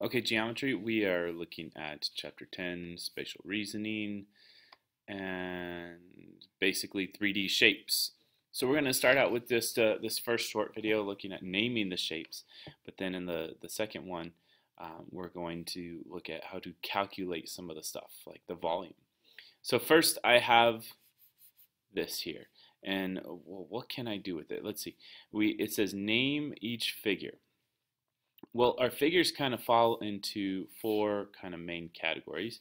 Okay, geometry, we are looking at chapter 10, spatial reasoning, and basically 3D shapes. So we're going to start out with this, uh, this first short video looking at naming the shapes, but then in the, the second one, um, we're going to look at how to calculate some of the stuff, like the volume. So first I have this here, and well, what can I do with it? Let's see. We It says name each figure. Well, our figures kind of fall into four kind of main categories.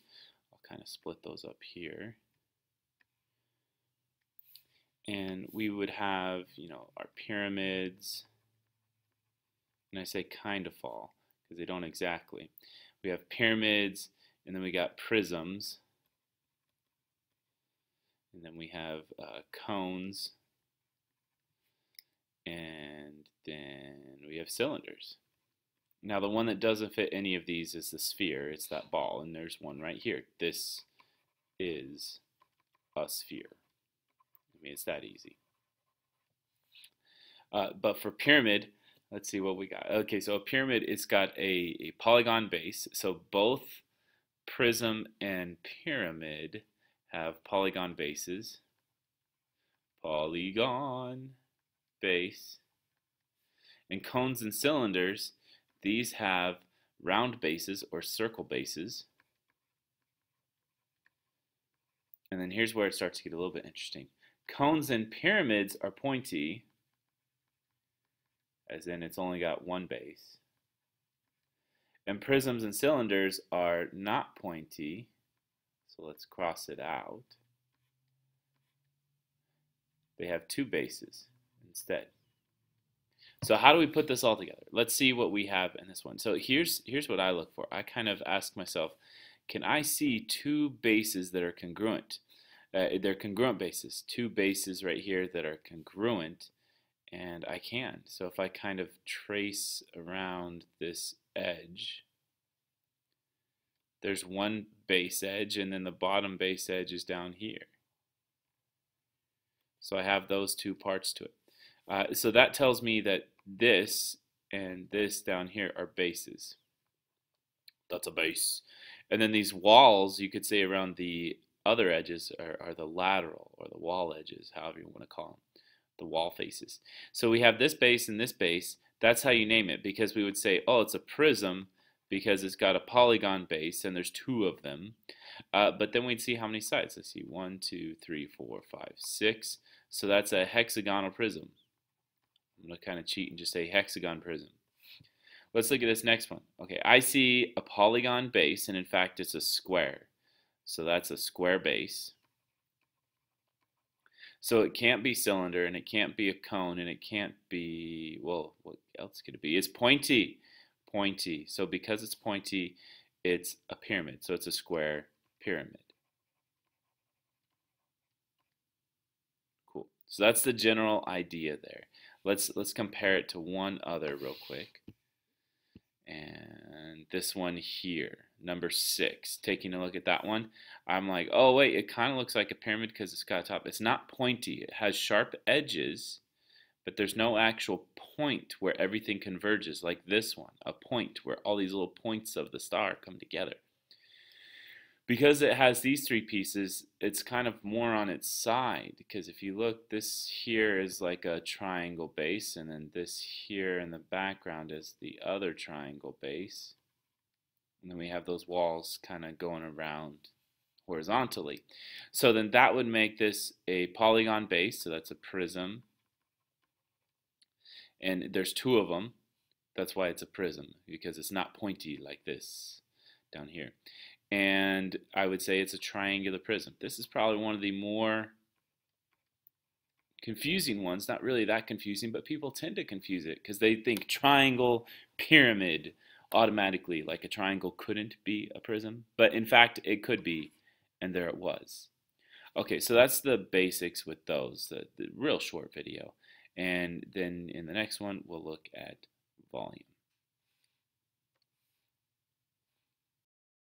I'll kind of split those up here. And we would have, you know, our pyramids, and I say kind of fall because they don't exactly. We have pyramids, and then we got prisms, and then we have uh, cones, and then we have cylinders. Now the one that doesn't fit any of these is the sphere. It's that ball, and there's one right here. This is a sphere. I mean, it's that easy. Uh, but for pyramid, let's see what we got. Okay, so a pyramid, it's got a, a polygon base. So both prism and pyramid have polygon bases. Polygon base. And cones and cylinders, these have round bases or circle bases. And then here's where it starts to get a little bit interesting. Cones and pyramids are pointy, as in it's only got one base. And prisms and cylinders are not pointy, so let's cross it out. They have two bases instead. So how do we put this all together? Let's see what we have in this one. So here's here's what I look for. I kind of ask myself, can I see two bases that are congruent? Uh, they're congruent bases, two bases right here that are congruent, and I can. So if I kind of trace around this edge, there's one base edge, and then the bottom base edge is down here. So I have those two parts to it. Uh, so that tells me that this and this down here are bases. That's a base. And then these walls, you could say around the other edges are, are the lateral or the wall edges, however you want to call them, the wall faces. So we have this base and this base. That's how you name it because we would say, oh, it's a prism because it's got a polygon base and there's two of them. Uh, but then we'd see how many sides. Let's see, one, two, three, four, five, six. So that's a hexagonal prism. I'm going to kind of cheat and just say hexagon prism. Let's look at this next one. Okay, I see a polygon base, and in fact, it's a square. So that's a square base. So it can't be cylinder, and it can't be a cone, and it can't be, well, what else could it be? It's pointy. Pointy. So because it's pointy, it's a pyramid. So it's a square pyramid. Cool. So that's the general idea there. Let's let's compare it to one other real quick. And this one here, number six. Taking a look at that one, I'm like, oh wait, it kind of looks like a pyramid because it's got a top. It's not pointy. It has sharp edges, but there's no actual point where everything converges like this one. A point where all these little points of the star come together because it has these three pieces, it's kind of more on its side. Because if you look, this here is like a triangle base, and then this here in the background is the other triangle base. And then we have those walls kind of going around horizontally. So then that would make this a polygon base, so that's a prism. And there's two of them. That's why it's a prism, because it's not pointy like this down here and I would say it's a triangular prism. This is probably one of the more confusing ones, not really that confusing, but people tend to confuse it because they think triangle, pyramid automatically, like a triangle couldn't be a prism, but in fact it could be, and there it was. Okay, so that's the basics with those, the, the real short video. And then in the next one, we'll look at volume.